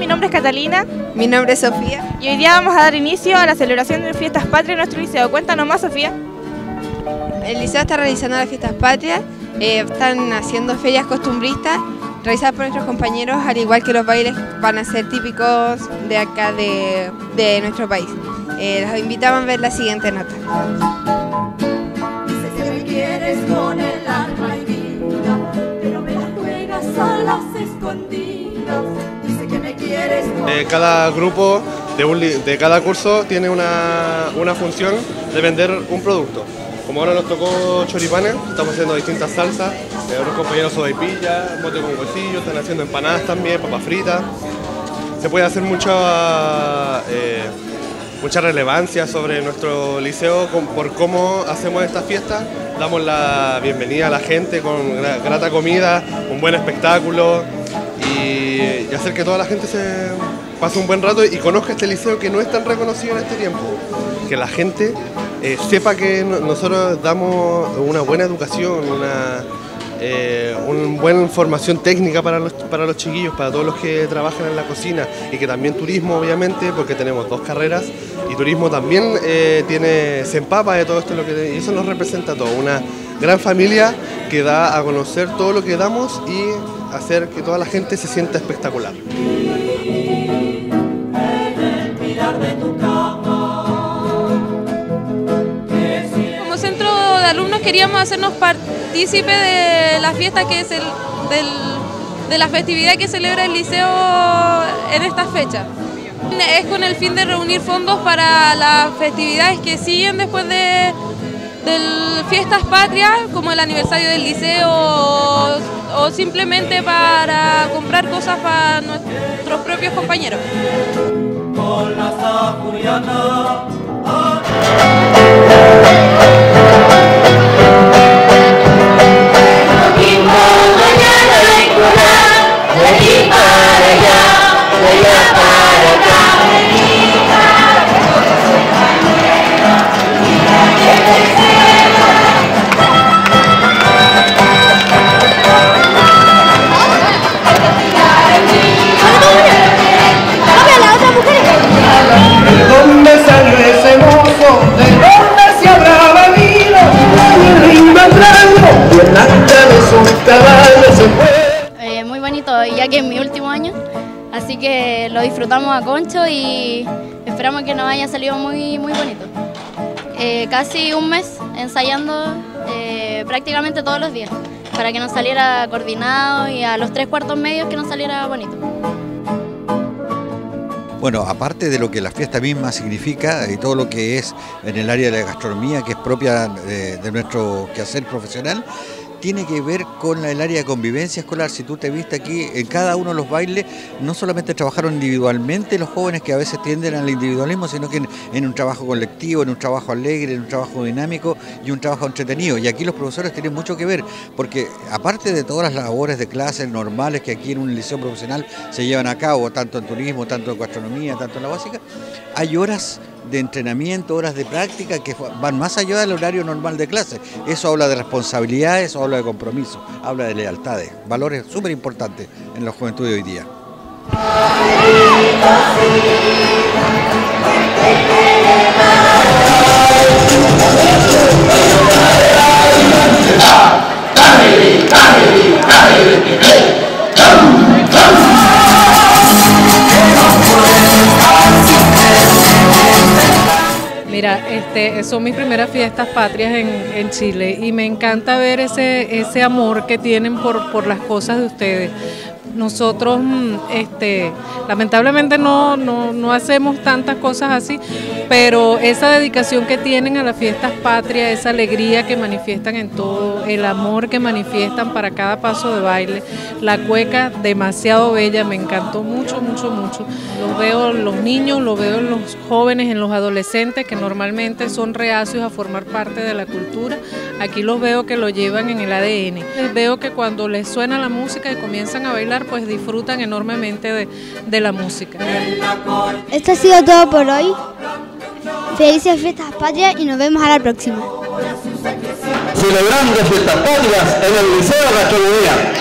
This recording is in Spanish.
mi nombre es Catalina. Mi nombre es Sofía. Y hoy día vamos a dar inicio a la celebración de Fiestas Patrias en nuestro liceo. Cuéntanos más, Sofía. El liceo está realizando las Fiestas Patrias. Eh, están haciendo ferias costumbristas realizadas por nuestros compañeros, al igual que los bailes van a ser típicos de acá de, de nuestro país. Eh, los invitamos a ver la siguiente nota. Cada grupo de, un de cada curso tiene una, una función de vender un producto. Como ahora nos tocó choripanes, estamos haciendo distintas salsas. Eh, otros compañeros sopaipilla, mote con huesillo, están haciendo empanadas también, papas fritas. Se puede hacer mucha, eh, mucha relevancia sobre nuestro liceo por cómo hacemos estas fiestas. Damos la bienvenida a la gente con gra- grata comida, un buen espectáculo y hacer que toda la gente se pase un buen rato y conozca este liceo que no es tan reconocido en este tiempo. Que la gente eh, sepa que no- nosotros damos una buena educación, una, eh, una buena formación técnica para los, para los chiquillos, para todos los que trabajan en la cocina y que también turismo, obviamente, porque tenemos dos carreras y turismo también eh, tiene, se empapa de todo esto lo que, y eso nos representa todo, una gran familia que da a conocer todo lo que damos y hacer que toda la gente se sienta espectacular. Queríamos hacernos partícipe de la fiesta que es el, de la festividad que celebra el liceo en esta fecha. Es con el fin de reunir fondos para las festividades que siguen después de del fiestas patrias, como el aniversario del liceo o, simplemente para comprar cosas para nuestros propios compañeros. Ya que es mi último año, así que lo disfrutamos a concho y esperamos que nos haya salido muy, muy bonito. Eh, casi un mes ensayando eh, prácticamente todos los días, para que nos saliera coordinado y a los tres cuartos medios que nos saliera bonito. Bueno, aparte de lo que la fiesta misma significa y todo lo que es en el área de la gastronomía, que es propia de, de nuestro quehacer profesional, tiene que ver con el área de convivencia escolar. Si tú te viste aquí, en cada uno de los bailes, no solamente trabajaron individualmente los jóvenes que a veces tienden al individualismo, sino que en, en un trabajo colectivo, en un trabajo alegre, en un trabajo dinámico y un trabajo entretenido. Y aquí los profesores tienen mucho que ver, porque aparte de todas las labores de clases normales que aquí en un liceo profesional se llevan a cabo, tanto en turismo, tanto en gastronomía, tanto en la básica, hay horas de entrenamiento, horas de práctica que van más allá del horario normal de clase. Eso habla de responsabilidad, eso habla de compromiso, habla de lealtades, valores súper importantes en la juventud de hoy día. Mira, este, son mis primeras fiestas patrias en, en Chile y me encanta ver ese, ese amor que tienen por, por las cosas de ustedes. Nosotros, mm, este, lamentablemente no, no, no hacemos tantas cosas así, pero esa dedicación que tienen a las fiestas patrias, esa alegría que manifiestan en todo, el amor que manifiestan para cada paso de baile, la cueca demasiado bella, me encantó mucho, mucho, mucho. Los veo en los niños, lo veo en los jóvenes, en los adolescentes que normalmente son reacios a formar parte de la cultura. Aquí los veo que lo llevan en el ADN. Veo que cuando les suena la música y comienzan a bailar, pues disfrutan enormemente de, de la música. Esto ha sido todo por hoy. Felices fiestas patrias y nos vemos a la próxima. Celebrando fiestas patrias en el Liceo de Gastronomía.